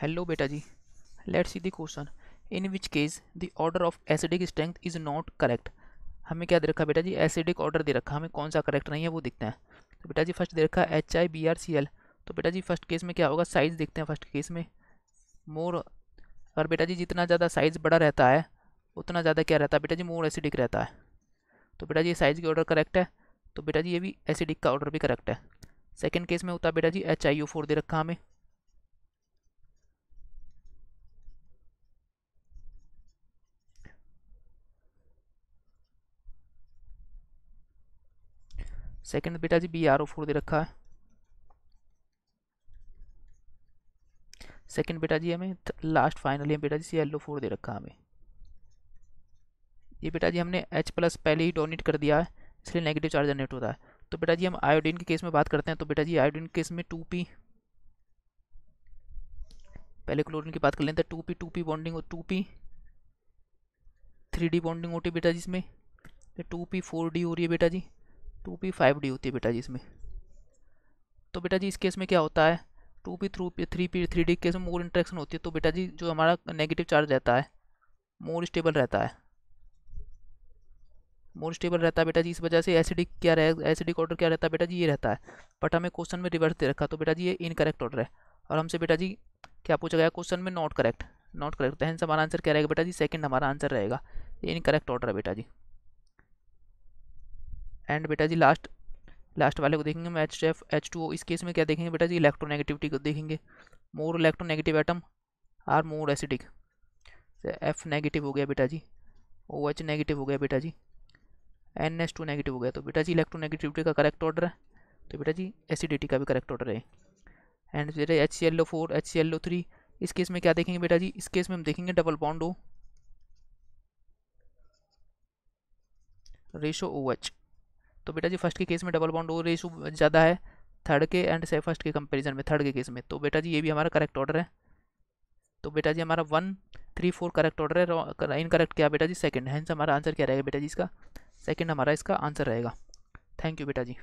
Hello beta ji. Let's see the question. In which case, the order of acidic strength is not correct. हमें क्या दे रखा बेटा जी? Acidic order दे रखा हमें कौन सा करेक्ट नहीं है वो दिखता हैं। तो बेटा जी फ़र्स्ट दे रखा है H I B R C L तो बेटा जी फ़र्स्ट केस में क्या होगा? साइज़ देखते हैं फ़र्स्ट केस में। मोर अगर बेटा जी, जितना ज़्यादा साइज़ बड़ा रहता है, उतना ज़्यादा क्या रहता है? बेटा जी मोर एसिडिक रहता है। तो बेटा जी साइज़ की ऑर्डर करेक्ट है। तो बेटा जी, ये भी एसिडिक का ऑर्डर भी करेक्ट है। सेकेंड केस में होता है बेटा जी एच आई ओ फोर दे रखा हमें। सेकंड बेटा जी बी आर ओ फोर दे रखा है। सेकंड बेटा जी हमें लास्ट फाइनली बेटा जी सी एल ओ फोर दे रखा है हमें। ये बेटा जी हमने एच प्लस पहले ही डोनेट कर दिया है, इसलिए नेगेटिव चार्ज जनरेट होता है। तो बेटा जी हम आयोडीन के केस में बात करते हैं तो बेटा जी आयोडीन केस में टू पी पहले क्लोरीन की बात कर लेते हैं two P two P bonding और two P three D bonding होती है बेटा जी इसमें टू पी फोर डी हो रही है बेटा जी टू पी फाइव डी होती है बेटा जी इसमें। तो बेटा जी इस केस में क्या होता है? Two P through P, three P, three D case में मोर इंट्रैक्शन होती है तो बेटा जी जो हमारा नेगेटिव चार्ज रहता है, मोर स्टेबल रहता है। मोर स्टेबल रहता है बेटा जी इस वजह से एसिडिक क्या रहे, एसिडिक ऑर्डर क्या रहता है बेटा जी? ये रहता है। बट हमें क्वेश्चन में रिवर्स दे रखा तो बेटा जी ये इनकरेक्ट ऑर्डर है। और हमसे बेटा जी क्या पूछा गया? क्वेश्चन में नॉट करेक्ट नॉट करेक्ट। है हमारा आंसर क्या रहेगा बेटा जी? सेकंड हमारा आंसर रहेगा। ये इनकरेक्ट ऑर्डर है बेटा जी। एंड बेटा जी लास्ट लास्ट वाले को देखेंगे हम एच एफ़ एच टू इस केस में क्या देखेंगे बेटा जी इलेक्ट्रोनेगेटिविटी को देखेंगे। More electronegative atom are more acidic F negative हो गया बेटा जी ओ एच नेगेटिव हो गया बेटा जी एन एस टू नेगेटिव हो गया। तो बेटा जी इलेक्ट्रोनेगेटिविटी का करेक्ट ऑर्डर है। तो बेटा जी एसिडिटी का भी करेक्ट ऑर्डर है। एंड फिर H C L O four H C L O three इस केस में क्या देखेंगे बेटा जी इस केस में हम देखेंगे double bond O ratio O H तो बेटा जी फ़र्स्ट के केस में डबल बॉन्ड ओ रेशो ज़्यादा है थर्ड के एंड से फ़र्स्ट के कंपैरिजन में थर्ड के केस में। तो बेटा जी ये भी हमारा करेक्ट ऑर्डर है। तो बेटा जी हमारा one three four correct order है इनकरेक्ट क्या बेटा जी सेकेंड हैंस हमारा आंसर क्या रहेगा बेटा जी इसका? सेकेंड हमारा इसका आंसर रहेगा। थैंक यू बेटा जी।